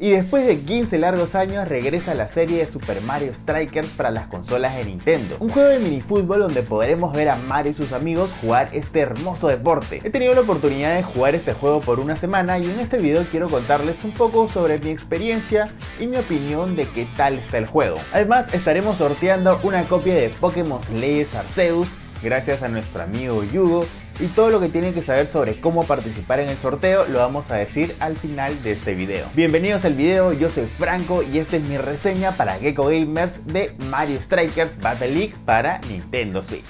Y después de 15 largos años regresa la serie de Super Mario Strikers para las consolas de Nintendo. Un juego de minifútbol donde podremos ver a Mario y sus amigos jugar este hermoso deporte. He tenido la oportunidad de jugar este juego por una semana y en este video quiero contarles un poco sobre mi experiencia y mi opinión de qué tal está el juego. Además estaremos sorteando una copia de Pokémon Legends Arceus gracias a nuestro amigo Yugo y todo lo que tienen que saber sobre cómo participar en el sorteo lo vamos a decir al final de este video. Bienvenidos al video, yo soy Franco y esta es mi reseña para Gecko Gamers de Mario Strikers Battle League para Nintendo Switch.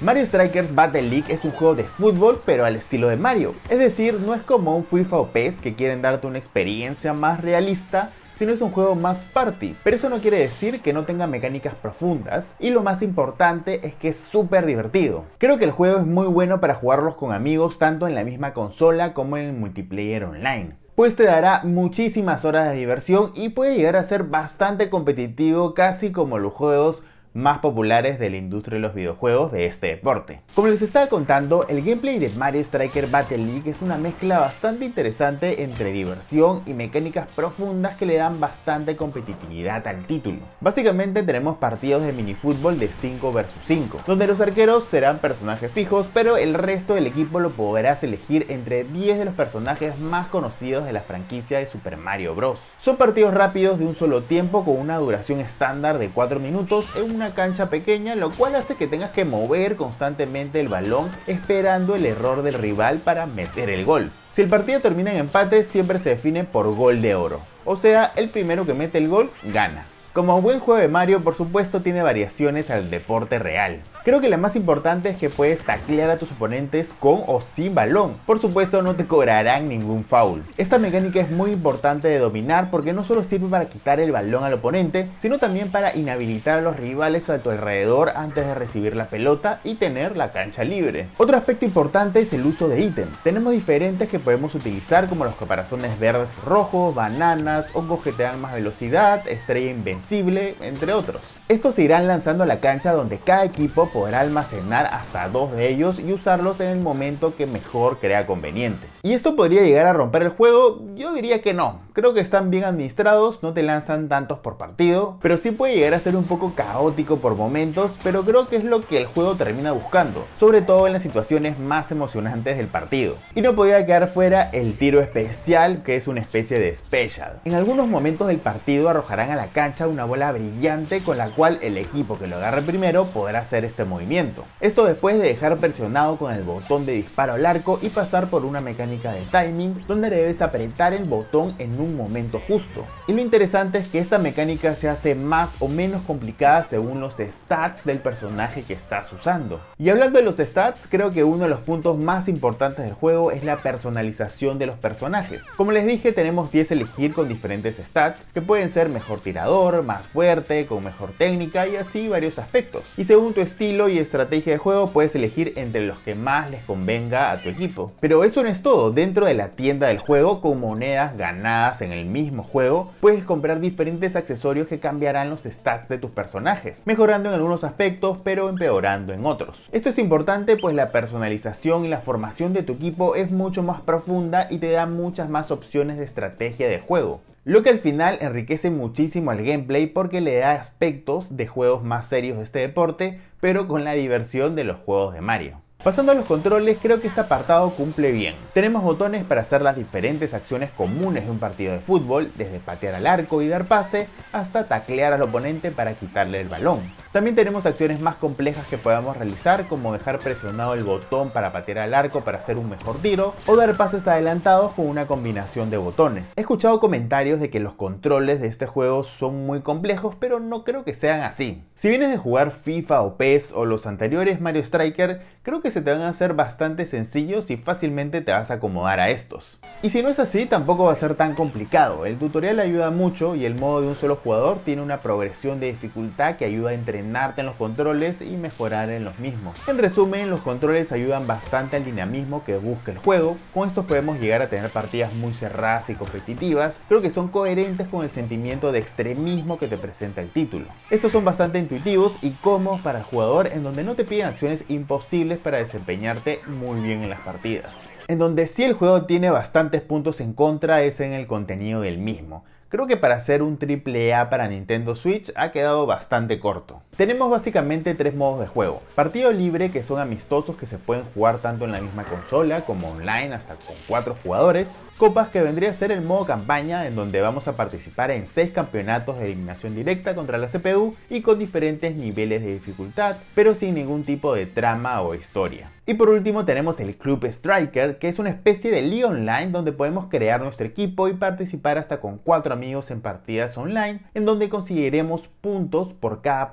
Mario Strikers Battle League es un juego de fútbol pero al estilo de Mario, es decir, no es como un FIFA o PES que quieren darte una experiencia más realista, sino es un juego más party. Pero eso no quiere decir que no tenga mecánicas profundas y lo más importante es que es súper divertido. Creo que el juego es muy bueno para jugarlos con amigos tanto en la misma consola como en el multiplayer online pues te dará muchísimas horas de diversión y puede llegar a ser bastante competitivo casi como los juegos más populares de la industria de los videojuegos de este deporte. Como les estaba contando, el gameplay de Mario Striker Battle League es una mezcla bastante interesante entre diversión y mecánicas profundas que le dan bastante competitividad al título. Básicamente tenemos partidos de minifútbol de 5 vs 5, donde los arqueros serán personajes fijos, pero el resto del equipo lo podrás elegir entre 10 de los personajes más conocidos de la franquicia de Super Mario Bros. Son partidos rápidos de un solo tiempo con una duración estándar de 4 minutos en una cancha pequeña, lo cual hace que tengas que mover constantemente el balón esperando el error del rival para meter el gol. Si el partido termina en empate, siempre se define por gol de oro. O sea, el primero que mete el gol gana. Como buen juego de Mario, por supuesto tiene variaciones al deporte real. Creo que la más importante es que puedes taclear a tus oponentes con o sin balón. Por supuesto no te cobrarán ningún foul. Esta mecánica es muy importante de dominar porque no solo sirve para quitar el balón al oponente, sino también para inhabilitar a los rivales a tu alrededor antes de recibir la pelota y tener la cancha libre. Otro aspecto importante es el uso de ítems. Tenemos diferentes que podemos utilizar como los caparazones verdes y rojos, bananas, hongos que te dan más velocidad, estrella invencible, entre otros. Estos se irán lanzando a la cancha donde cada equipo podrá almacenar hasta dos de ellos y usarlos en el momento que mejor crea conveniente. ¿Y esto podría llegar a romper el juego? Yo diría que no. Creo que están bien administrados, no te lanzan tantos por partido, pero sí puede llegar a ser un poco caótico por momentos, pero creo que es lo que el juego termina buscando, sobre todo en las situaciones más emocionantes del partido. Y no podía quedar fuera el tiro especial, que es una especie de special. En algunos momentos del partido arrojarán a la cancha una bola brillante con la cual el equipo que lo agarre primero podrá hacer este movimiento. Esto después de dejar presionado con el botón de disparo al arco y pasar por una mecánica de timing donde debes apretar el botón en un momento justo. Y lo interesante es que esta mecánica se hace más o menos complicada según los stats del personaje que estás usando. Y hablando de los stats, creo que uno de los puntos más importantes del juego es la personalización de los personajes. Como les dije, tenemos 10 elegir con diferentes stats que pueden ser mejor tirador, más fuerte, con mejor técnica y así varios aspectos. Y según tu estilo y estrategia de juego puedes elegir entre los que más les convenga a tu equipo. Pero eso no es todo, dentro de la tienda del juego con monedas ganadas en el mismo juego puedes comprar diferentes accesorios que cambiarán los stats de tus personajes, mejorando en algunos aspectos pero empeorando en otros. Esto es importante pues la personalización y la formación de tu equipo es mucho más profunda y te da muchas más opciones de estrategia de juego lo que al final enriquece muchísimo al gameplay porque le da aspectos de juegos más serios de este deporte, pero con la diversión de los juegos de Mario. Pasando a los controles, creo que este apartado cumple bien. Tenemos botones para hacer las diferentes acciones comunes de un partido de fútbol, desde patear al arco y dar pase, hasta taclear al oponente para quitarle el balón. También tenemos acciones más complejas que podamos realizar, como dejar presionado el botón para patear al arco para hacer un mejor tiro, o dar pases adelantados con una combinación de botones. He escuchado comentarios de que los controles de este juego son muy complejos, pero no creo que sean así. Si vienes de jugar FIFA o PES o los anteriores Mario Striker, creo que se te van a hacer bastante sencillos y fácilmente te vas a acomodar a estos. Y si no es así, tampoco va a ser tan complicado. El tutorial ayuda mucho y el modo de un solo jugador tiene una progresión de dificultad que ayuda a entrenarte en los controles y mejorar en los mismos. En resumen, los controles ayudan bastante al dinamismo que busca el juego. Con estos podemos llegar a tener partidas muy cerradas y competitivas. Creo que son coherentes con el sentimiento de extremismo que te presenta el título. Estos son bastante intuitivos y cómodos para el jugador en donde no te piden acciones imposibles para desempeñarte muy bien en las partidas. En donde sí el juego tiene bastantes puntos en contra es en el contenido del mismo. creo que para hacer un AAA para Nintendo Switch ha quedado bastante corto. Tenemos básicamente tres modos de juego. Partido libre que son amistosos que se pueden jugar tanto en la misma consola como online hasta con 4 jugadores. Copas que vendría a ser el modo campaña en donde vamos a participar en 6 campeonatos de eliminación directa contra la CPU y con diferentes niveles de dificultad, pero sin ningún tipo de trama o historia. Y por último tenemos el Club Striker, que es una especie de liga online donde podemos crear nuestro equipo y participar hasta con 4 amigos en partidas online, en donde conseguiremos puntos por cada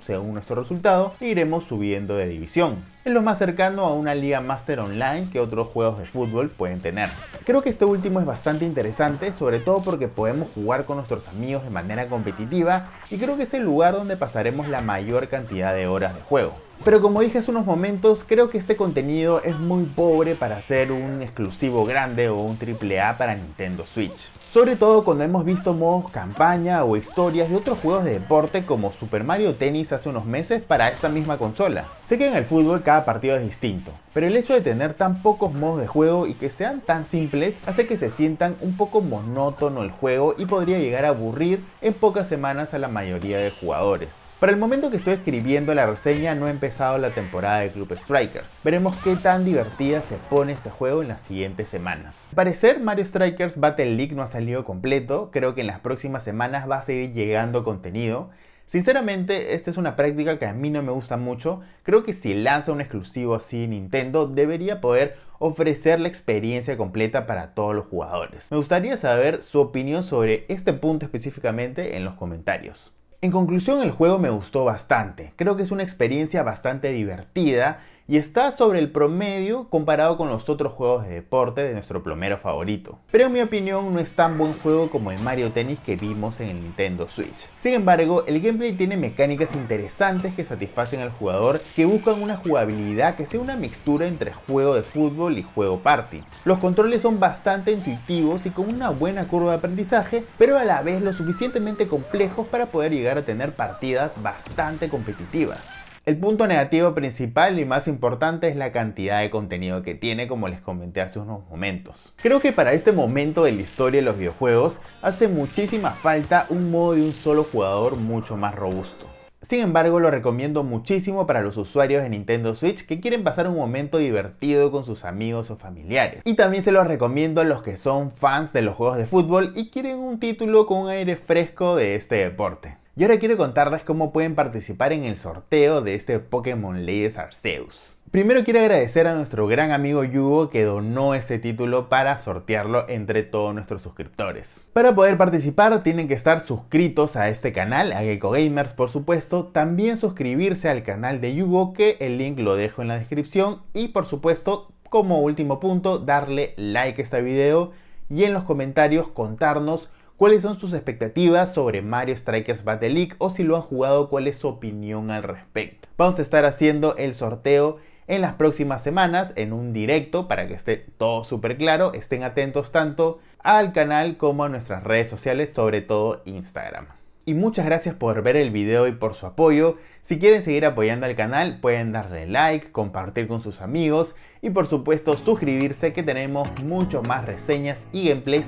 según nuestro resultado e iremos subiendo de división. Es lo más cercano a una liga master online que otros juegos de fútbol pueden tener. Creo que este último es bastante interesante, sobre todo porque podemos jugar con nuestros amigos de manera competitiva y creo que es el lugar donde pasaremos la mayor cantidad de horas de juego. Pero como dije hace unos momentos, creo que este contenido es muy pobre para ser un exclusivo grande o un AAA para Nintendo Switch. Sobre todo cuando hemos visto modos campaña o historias de otros juegos de deporte como Super Mario Tennis hace unos meses para esta misma consola. Sé que en el fútbol cada partido es distinto, pero el hecho de tener tan pocos modos de juego y que sean tan simples hace que se sientan un poco monótono el juego y podría llegar a aburrir en pocas semanas a la mayoría de jugadores. Para el momento que estoy escribiendo la reseña no ha empezado la temporada de Club Strikers. Veremos qué tan divertida se pone este juego en las siguientes semanas. Al parecer Mario Strikers Battle League no ha salido completo, creo que en las próximas semanas va a seguir llegando contenido. Sinceramente, esta es una práctica que a mí no me gusta mucho. Creo que si lanza un exclusivo así Nintendo, debería poder ofrecer la experiencia completa para todos los jugadores. Me gustaría saber su opinión sobre este punto específicamente en los comentarios. En conclusión, el juego me gustó bastante. Creo que es una experiencia bastante divertida y está sobre el promedio comparado con los otros juegos de deporte de nuestro plomero favorito. Pero en mi opinión no es tan buen juego como el Mario Tennis que vimos en el Nintendo Switch. Sin embargo, el gameplay tiene mecánicas interesantes que satisfacen al jugador que buscan una jugabilidad que sea una mixtura entre juego de fútbol y juego party. Los controles son bastante intuitivos y con una buena curva de aprendizaje, pero a la vez lo suficientemente complejos para poder llegar a tener partidas bastante competitivas. El punto negativo principal y más importante es la cantidad de contenido que tiene como les comenté hace unos momentos. Creo que para este momento de la historia de los videojuegos hace muchísima falta un modo de un solo jugador mucho más robusto. Sin embargo, lo recomiendo muchísimo para los usuarios de Nintendo Switch que quieren pasar un momento divertido con sus amigos o familiares. Y también se los recomiendo a los que son fans de los juegos de fútbol y quieren un título con un aire fresco de este deporte. Y ahora quiero contarles cómo pueden participar en el sorteo de este Pokémon Leyes Arceus. Primero quiero agradecer a nuestro gran amigo Yugo que donó este título para sortearlo entre todos nuestros suscriptores. Para poder participar tienen que estar suscritos a este canal, a Gecko Gamers por supuesto, también suscribirse al canal de Yugo que el link lo dejo en la descripción y por supuesto como último punto darle like a este video y en los comentarios contarnos cuáles son sus expectativas sobre Mario Strikers Battle League o si lo han jugado, cuál es su opinión al respecto. Vamos a estar haciendo el sorteo en las próximas semanas en un directo para que esté todo súper claro. Estén atentos tanto al canal como a nuestras redes sociales, sobre todo Instagram. Y muchas gracias por ver el video y por su apoyo. Si quieren seguir apoyando al canal pueden darle like, compartir con sus amigos y por supuesto suscribirse que tenemos mucho más reseñas y gameplays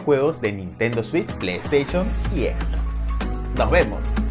juegos de Nintendo Switch, PlayStation y Xbox. ¡Nos vemos!